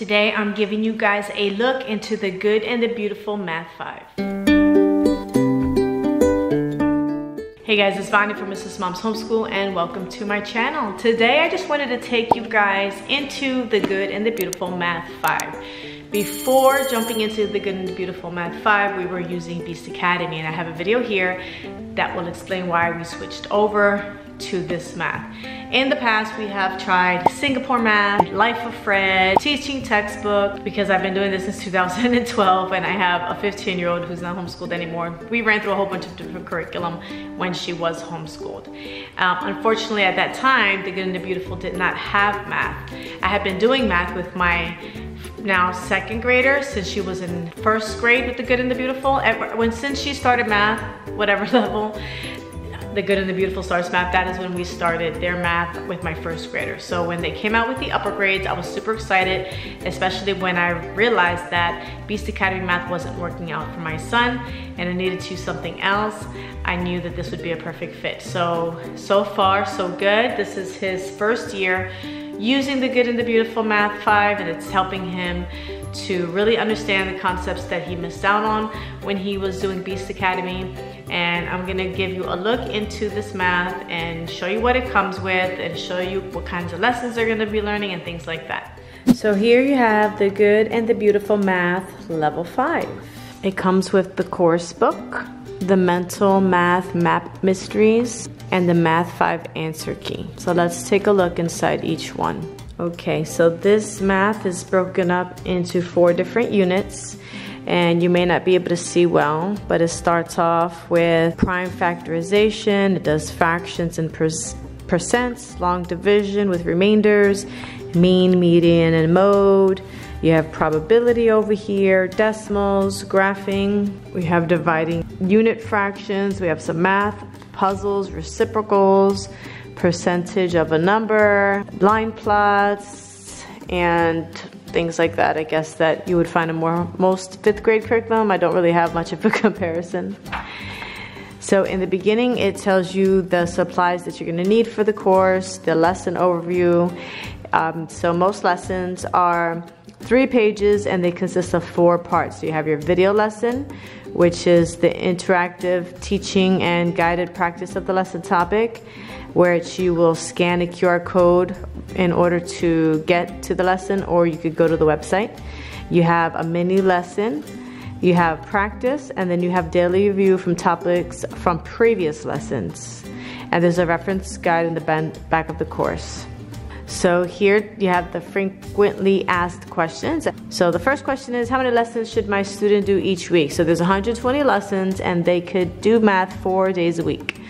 Today I'm giving you guys a look into the good and the beautiful Math 5. Hey guys, it's Vani from Mrs. Mom's Homeschool and welcome to my channel. Today I just wanted to take you guys into the good and the beautiful Math 5. Before jumping into the Good and the Beautiful Math 5, we were using Beast Academy and I have a video here that will explain why we switched over to this math. In the past, we have tried Singapore Math, Life of Fred, teaching textbook, because I've been doing this since 2012 and I have a 15 year old who's not homeschooled anymore. We ran through a whole bunch of different curriculum when she was homeschooled. Um, unfortunately, at that time, The Good and the Beautiful did not have math. I had been doing math with my now second grader since she was in first grade with the good and the beautiful when since she started math whatever level the Good and the Beautiful Stars math, that is when we started their math with my first grader. So when they came out with the upper grades, I was super excited, especially when I realized that Beast Academy math wasn't working out for my son and I needed to something else. I knew that this would be a perfect fit. So, so far, so good. This is his first year using the Good and the Beautiful Math 5 and it's helping him to really understand the concepts that he missed out on when he was doing Beast Academy. And I'm gonna give you a look into this math and show you what it comes with and show you what kinds of lessons they're gonna be learning and things like that. So here you have the Good and the Beautiful Math Level 5. It comes with the course book, the Mental Math Map Mysteries, and the Math 5 answer key. So let's take a look inside each one. Okay, so this math is broken up into four different units and you may not be able to see well, but it starts off with prime factorization, it does fractions and per percents, long division with remainders, mean, median, and mode. You have probability over here, decimals, graphing. We have dividing unit fractions. We have some math, puzzles, reciprocals, percentage of a number, line plots, and things like that. I guess that you would find in more most fifth grade curriculum. I don't really have much of a comparison. So in the beginning, it tells you the supplies that you're gonna need for the course, the lesson overview. Um, so most lessons are three pages and they consist of four parts. So you have your video lesson, which is the interactive teaching and guided practice of the lesson topic where you will scan a QR code in order to get to the lesson, or you could go to the website. You have a mini lesson, you have practice, and then you have daily review from topics from previous lessons. And there's a reference guide in the back of the course. So here you have the frequently asked questions. So the first question is how many lessons should my student do each week? So there's 120 lessons and they could do math four days a week.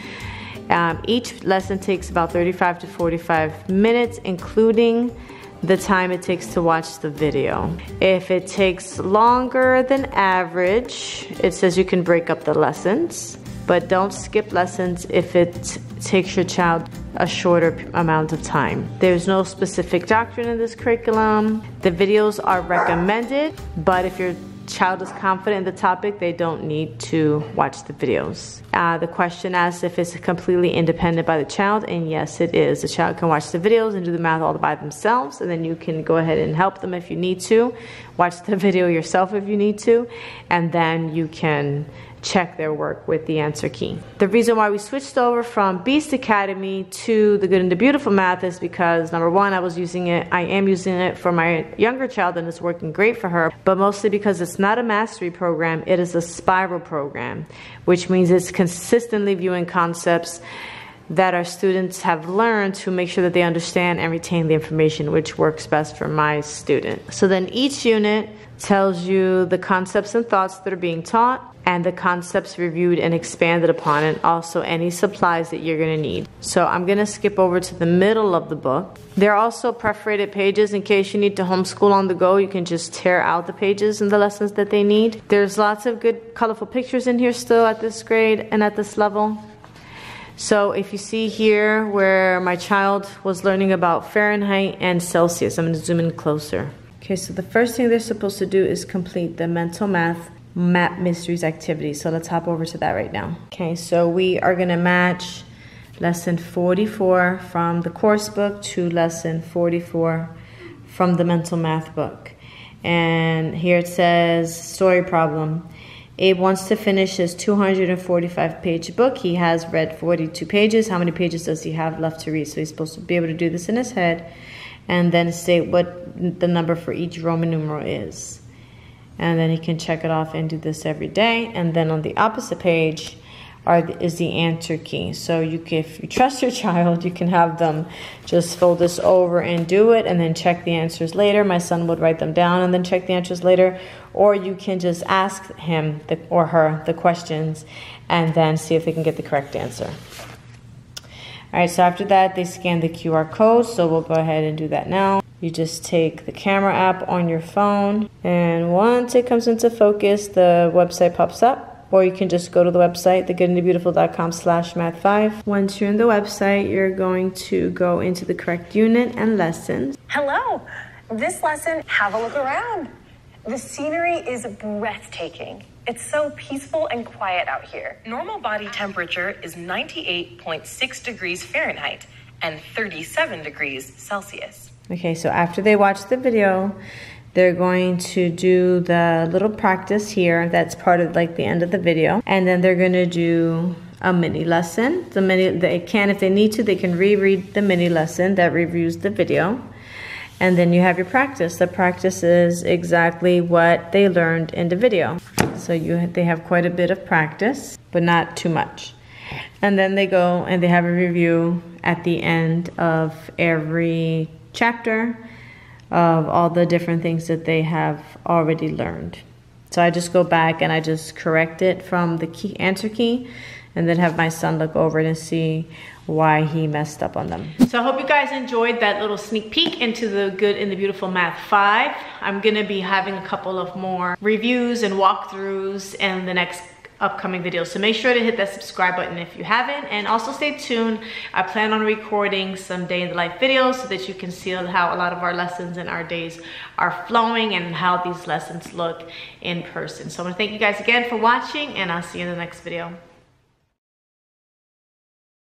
Um, each lesson takes about 35 to 45 minutes, including the time it takes to watch the video. If it takes longer than average, it says you can break up the lessons, but don't skip lessons if it takes your child a shorter amount of time. There's no specific doctrine in this curriculum. The videos are recommended, but if you're child is confident in the topic, they don't need to watch the videos. Uh, the question asks if it's completely independent by the child, and yes, it is. The child can watch the videos and do the math all by themselves, and then you can go ahead and help them if you need to. Watch the video yourself if you need to, and then you can check their work with the answer key. The reason why we switched over from Beast Academy to the Good and the Beautiful Math is because number one, I was using it, I am using it for my younger child and it's working great for her, but mostly because it's not a mastery program, it is a spiral program, which means it's consistently viewing concepts that our students have learned to make sure that they understand and retain the information which works best for my student. So then each unit tells you the concepts and thoughts that are being taught and the concepts reviewed and expanded upon and also any supplies that you're going to need. So I'm going to skip over to the middle of the book. There are also perforated pages in case you need to homeschool on the go. You can just tear out the pages and the lessons that they need. There's lots of good colorful pictures in here still at this grade and at this level. So if you see here where my child was learning about Fahrenheit and Celsius, I'm going to zoom in closer. Okay, so the first thing they're supposed to do is complete the mental math map mysteries activity. So let's hop over to that right now. Okay, so we are gonna match lesson 44 from the course book to lesson 44 from the mental math book. And here it says story problem. Abe wants to finish his 245 page book. He has read 42 pages. How many pages does he have left to read? So he's supposed to be able to do this in his head and then state what the number for each Roman numeral is. And then he can check it off and do this every day. And then on the opposite page, are the, is the answer key. So you can, if you trust your child, you can have them just fold this over and do it and then check the answers later. My son would write them down and then check the answers later. Or you can just ask him the, or her the questions and then see if they can get the correct answer. All right, so after that, they scan the QR code. So we'll go ahead and do that now. You just take the camera app on your phone and once it comes into focus, the website pops up or you can just go to the website, thegoodandthebeautiful.com slash math5. Once you're in the website, you're going to go into the correct unit and lessons. Hello. This lesson, have a look around. The scenery is breathtaking. It's so peaceful and quiet out here. Normal body temperature is 98.6 degrees Fahrenheit and 37 degrees Celsius. Okay, so after they watch the video, they're going to do the little practice here. That's part of like the end of the video. And then they're going to do a mini lesson. The mini, they can, if they need to, they can reread the mini lesson that reviews the video. And then you have your practice. The practice is exactly what they learned in the video. So you they have quite a bit of practice, but not too much. And then they go and they have a review at the end of every chapter of all the different things that they have already learned. So I just go back and I just correct it from the key answer key and then have my son look over it and see why he messed up on them. So I hope you guys enjoyed that little sneak peek into the Good and the Beautiful Math 5. I'm gonna be having a couple of more reviews and walkthroughs in the next upcoming videos. So make sure to hit that subscribe button if you haven't and also stay tuned. I plan on recording some day in the life videos so that you can see how a lot of our lessons and our days are flowing and how these lessons look in person. So I wanna thank you guys again for watching and I'll see you in the next video.